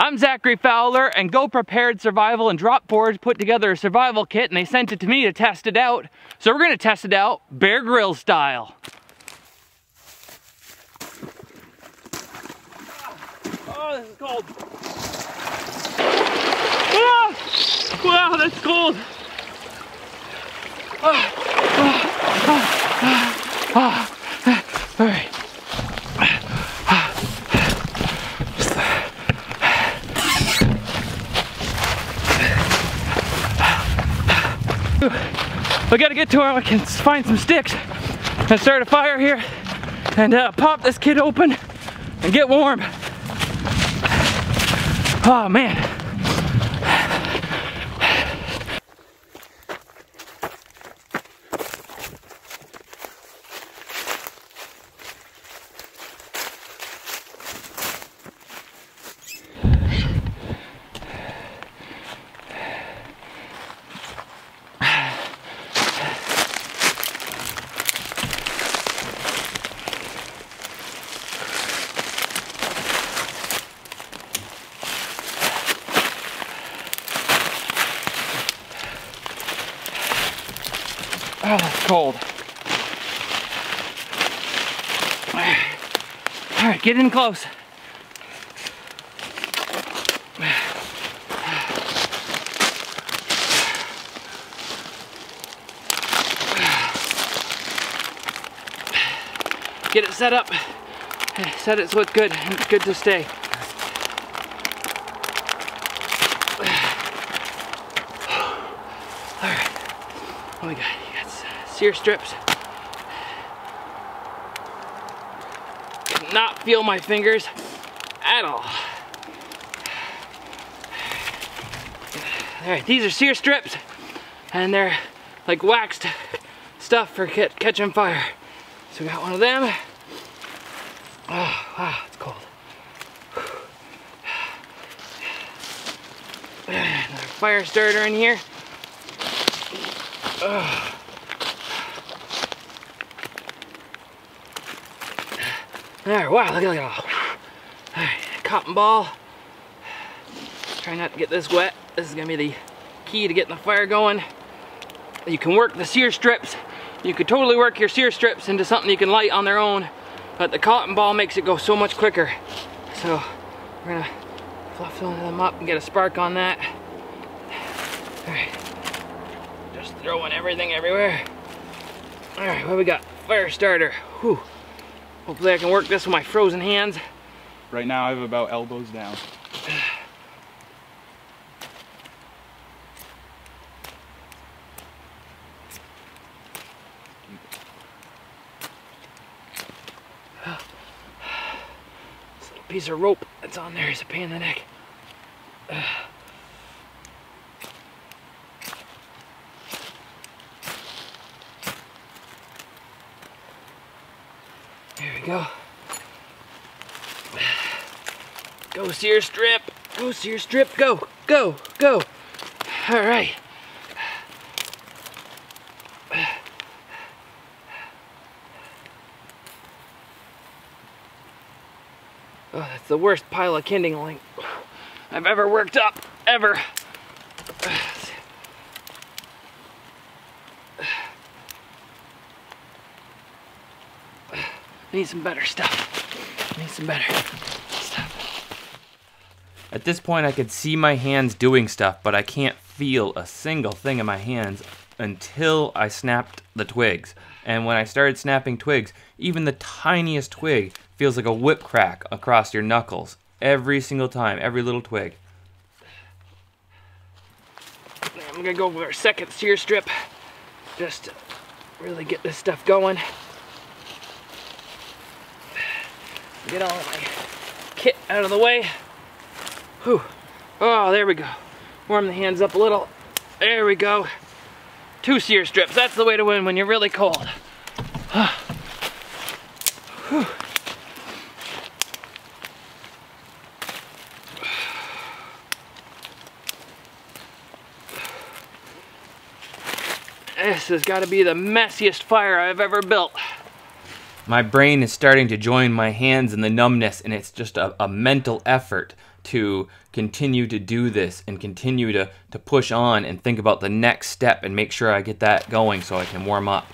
I'm Zachary Fowler and Go Prepared Survival and Drop Forged put together a survival kit and they sent it to me to test it out. So we're gonna test it out Bear Grylls style. Oh, this is cold. Ah! Wow, that's cold. Ah, ah, ah, All right. I gotta get to where I can find some sticks and start a fire here and uh, pop this kit open and get warm. Oh man. Oh, that's cold. All right, get in close. Get it set up. Set it so it's good. Good to stay. All right. What we got? SERE strips. Not feel my fingers at all. All right, these are SERE strips, and they're like waxed stuff for catching fire. So we got one of them. Oh, wow, it's cold. Another fire starter in here. Ugh. There, wow, look at that. All right, cotton ball. Try not to get this wet. This is gonna be the key to getting the fire going. You can work the SERE strips. You could totally work your SERE strips into something you can light on their own, but the cotton ball makes it go so much quicker. So we're gonna fluff them up and get a spark on that. All right just throwing everything everywhere. All right, what we got? Fire starter. Whew. Hopefully I can work this with my frozen hands. Right now I have about elbows down. this little piece of rope that's on there is a pain in the neck. Go. Go SERE strip. Go SERE strip. Go. Go. Go. All right. Oh, that's the worst pile of kindling I've ever worked up, ever. I need some better stuff. I need some better stuff. At this point, I could see my hands doing stuff, but I can't feel a single thing in my hands until I snapped the twigs. And when I started snapping twigs, even the tiniest twig feels like a whip crack across your knuckles. Every single time, every little twig. I'm gonna go for our second SERE strip just to really get this stuff going. Get all my kit out of the way. Whew. Oh, there we go. Warm the hands up a little. There we go. Two SERE strips. That's the way to win when you're really cold. This has got to be the messiest fire I've ever built. My brain is starting to join my hands in the numbness, and it's just a, a mental effort to continue to do this and continue to, to push on and think about the next step and make sure I get that going so I can warm up.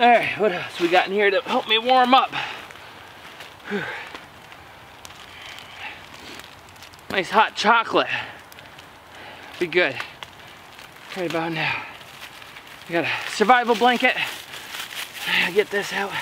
All right. What else we got in here to help me warm up? Whew. Nice hot chocolate. Be good. Right about now. I got a survival blanket. Get this out.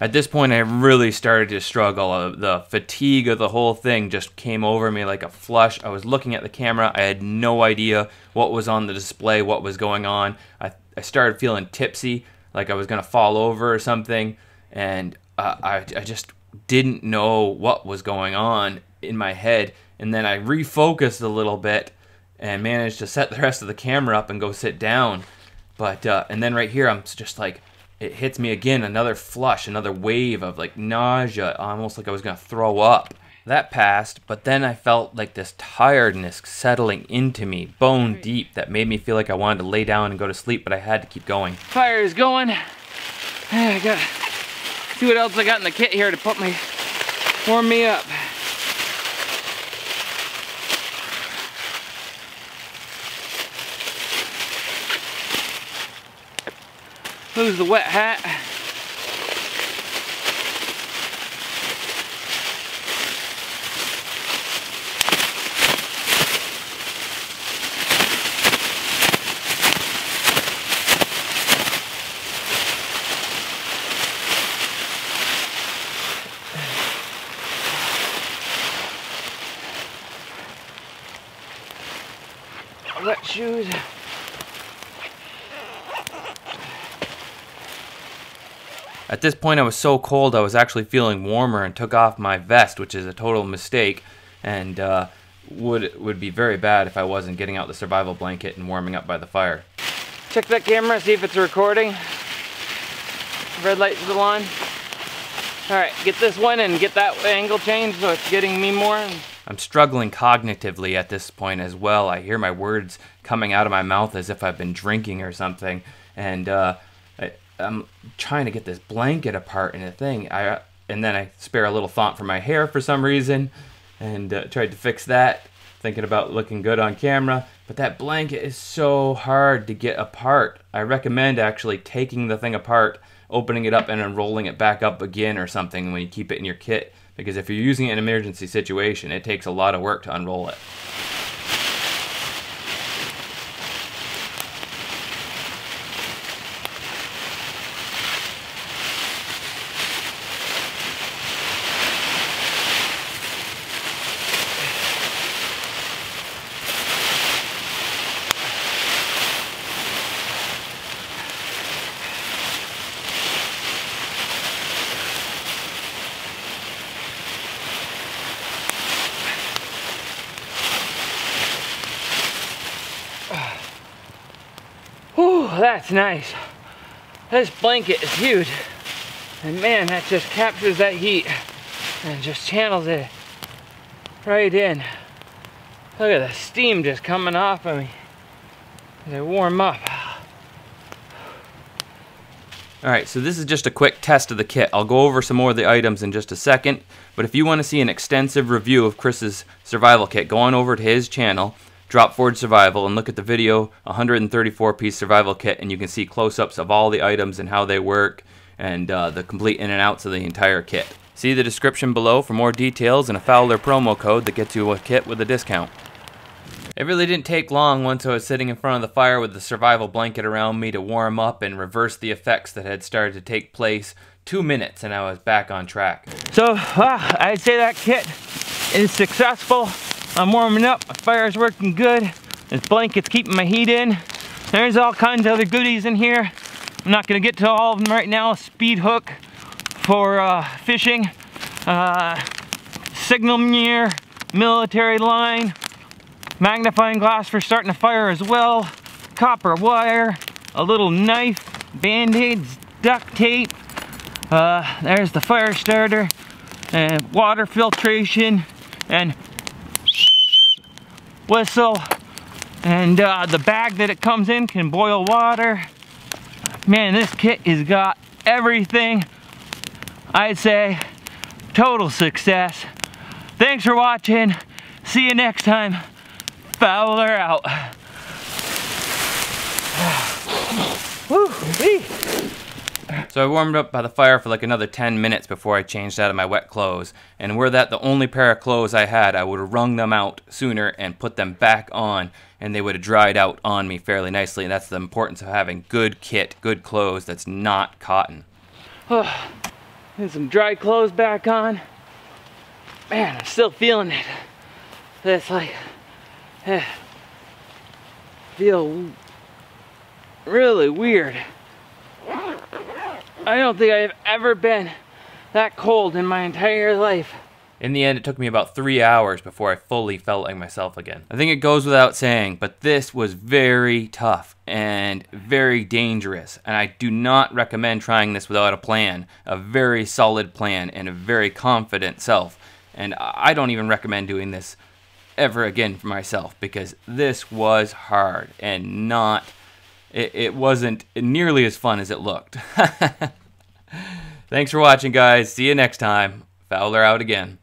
At this point, I really started to struggle. The fatigue of the whole thing just came over me like a flush. I was looking at the camera. I had no idea what was on the display, what was going on. I, I started feeling tipsy, like I was going to fall over or something. And uh, I, I just didn't know what was going on in my head. And then I refocused a little bit and managed to set the rest of the camera up and go sit down. But, uh, and then right here, I'm just like, it hits me again another flush another wave of like nausea almost like i was going to throw up that passed but then i felt like this tiredness settling into me bone deep that made me feel like i wanted to lay down and go to sleep but i had to keep going Fire is going. I gotta see what else I got in the kit here to put me warm me up. Lose the wet hat. Wet shoes. At this point, I was so cold I was actually feeling warmer and took off my vest, which is a total mistake, and uh, would would be very bad if I wasn't getting out the survival blanket and warming up by the fire. Check that camera, see if it's recording. Red light's still on. All right, get this one and get that angle changed so it's getting me more. I'm struggling cognitively at this point as well. I hear my words coming out of my mouth as if I've been drinking or something, and uh, I'm trying to get this blanket apart and a thing. I and then I spare a little thought for my hair for some reason, and uh, tried to fix that, thinking about looking good on camera. But that blanket is so hard to get apart. I recommend actually taking the thing apart, opening it up, and then rolling it back up again or something when you keep it in your kit. Because if you're using it in an emergency situation, it takes a lot of work to unroll it. Whew, that's nice. This blanket is huge. And man, that just captures that heat and just channels it right in. Look at the steam just coming off of me as I warm up. Alright, so this is just a quick test of the kit. I'll go over some more of the items in just a second, but if you want to see an extensive review of Chris's survival kit, go on over to his channel, Drop Forged Survival, and look at the video 134 piece survival kit, and you can see close ups of all the items and how they work, and uh, the complete in and outs of the entire kit. See the description below for more details and a Fowler promo code that gets you a kit with a discount. It really didn't take long once I was sitting in front of the fire with the survival blanket around me to warm up and reverse the effects that had started to take place. Two minutes and I was back on track. So, ah, I'd say that kit is successful. I'm warming up, my fire's working good. This blanket's keeping my heat in. There's all kinds of other goodies in here. I'm not gonna get to all of them right now. Speed hook for uh, fishing. Uh, signal mirror, military line, magnifying glass for starting a fire as well, copper wire, a little knife, band-aids, duct tape, uh, there's the fire starter, and water filtration, and whistle, and uh, the bag that it comes in can boil water. Man, this kit has got everything. I'd say total success. Thanks for watching. See you next time. Fowler out. Woo-wee. So I warmed up by the fire for like another 10 minutes before I changed out of my wet clothes. And were that the only pair of clothes I had, I would have wrung them out sooner and put them back on, and they would have dried out on me fairly nicely. And that's the importance of having good kit, good clothes that's not cotton. Oh, and some dry clothes back on. Man, I'm still feeling it. It's like, eh, feel really weird. I don't think I've ever been that cold in my entire life. In the end, it took me about three hours before I fully felt like myself again. I think it goes without saying, but this was very tough and very dangerous, and I do not recommend trying this without a plan, a very solid plan, and a very confident self. And I don't even recommend doing this ever again for myself because this was hard and not, it, it wasn't nearly as fun as it looked. Thanks for watching, guys. See you next time. Fowler out again.